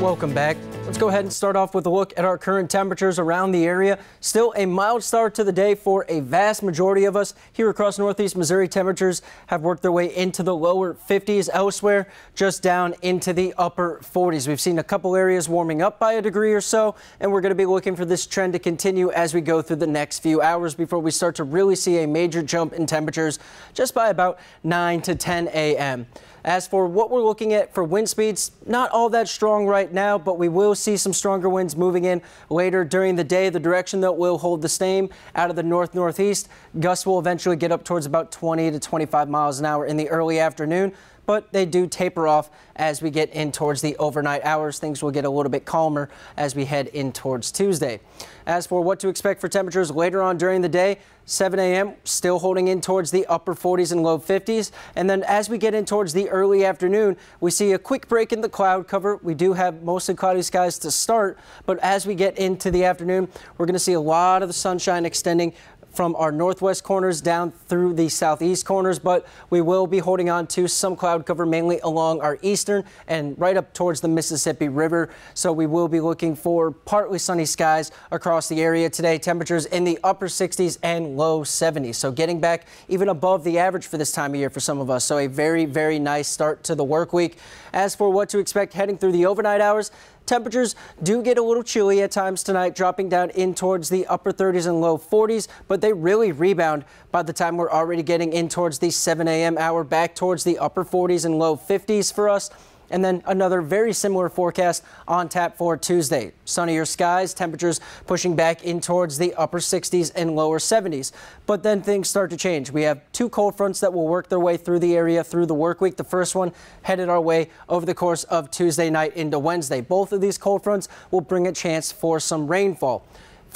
Welcome back. Let's go ahead and start off with a look at our current temperatures around the area. Still a mild start to the day for a vast majority of us. Here across northeast Missouri, temperatures have worked their way into the lower 50s elsewhere, just down into the upper 40s. We've seen a couple areas warming up by a degree or so, and we're going to be looking for this trend to continue as we go through the next few hours before we start to really see a major jump in temperatures just by about 9 to 10 a.m. As for what we're looking at for wind speeds, not all that strong right now, but we will see some stronger winds moving in later during the day. The direction that will hold the same out of the north northeast. Gusts will eventually get up towards about 20 to 25 miles an hour in the early afternoon but they do taper off as we get in towards the overnight hours. Things will get a little bit calmer as we head in towards Tuesday. As for what to expect for temperatures later on during the day, 7 a.m. still holding in towards the upper 40s and low 50s. And then as we get in towards the early afternoon, we see a quick break in the cloud cover. We do have mostly cloudy skies to start, but as we get into the afternoon, we're going to see a lot of the sunshine extending from our northwest corners down through the southeast corners, but we will be holding on to some cloud cover mainly along our eastern and right up towards the Mississippi River. So we will be looking for partly sunny skies across the area today. Temperatures in the upper 60s and low 70s. So getting back even above the average for this time of year for some of us. So a very, very nice start to the work week. As for what to expect heading through the overnight hours, Temperatures do get a little chilly at times tonight, dropping down in towards the upper 30s and low 40s, but they really rebound by the time we're already getting in towards the 7 a.m. hour, back towards the upper 40s and low 50s for us. And then another very similar forecast on tap for Tuesday. Sunnier skies, temperatures pushing back in towards the upper 60s and lower 70s. But then things start to change. We have two cold fronts that will work their way through the area through the work week. The first one headed our way over the course of Tuesday night into Wednesday. Both of these cold fronts will bring a chance for some rainfall.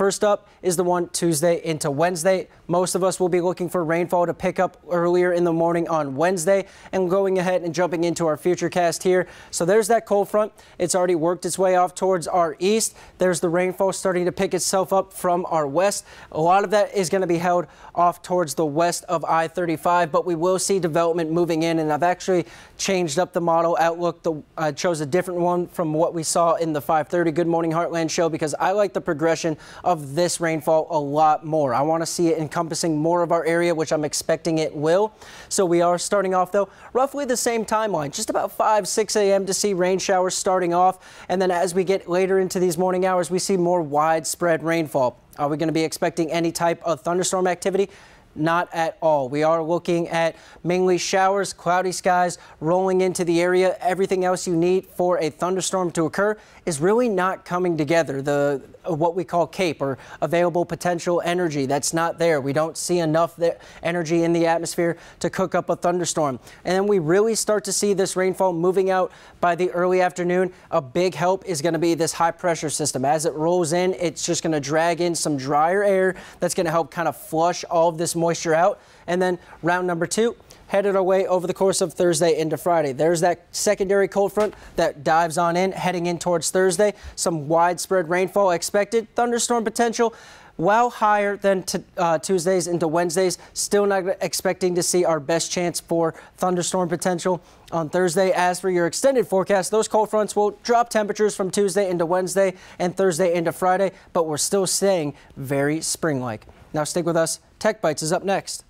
First up is the one Tuesday into Wednesday. Most of us will be looking for rainfall to pick up earlier in the morning on Wednesday and going ahead and jumping into our future cast here. So there's that cold front. It's already worked its way off towards our east. There's the rainfall starting to pick itself up from our west. A lot of that is going to be held off towards the west of I-35, but we will see development moving in. And I've actually changed up the model outlook. The, I chose a different one from what we saw in the 530 Good Morning Heartland show because I like the progression this rainfall a lot more. I want to see it encompassing more of our area, which I'm expecting it will. So we are starting off, though, roughly the same timeline, just about 5, 6 a.m. to see rain showers starting off. And then as we get later into these morning hours, we see more widespread rainfall. Are we going to be expecting any type of thunderstorm activity? Not at all. We are looking at mainly showers, cloudy skies rolling into the area. Everything else you need for a thunderstorm to occur is really not coming together. The uh, what we call CAPE or available potential energy that's not there. We don't see enough energy in the atmosphere to cook up a thunderstorm. And then we really start to see this rainfall moving out by the early afternoon. A big help is going to be this high pressure system. As it rolls in, it's just going to drag in some drier air that's going to help kind of flush all of this moisture out. And then round number two, headed our way over the course of Thursday into Friday. There's that secondary cold front that dives on in, heading in towards Thursday. Some widespread rainfall expected. Thunderstorm potential well higher than uh, Tuesdays into Wednesdays, still not expecting to see our best chance for thunderstorm potential on Thursday. As for your extended forecast, those cold fronts will drop temperatures from Tuesday into Wednesday and Thursday into Friday, but we're still staying very spring-like. Now stick with us. Tech Bites is up next.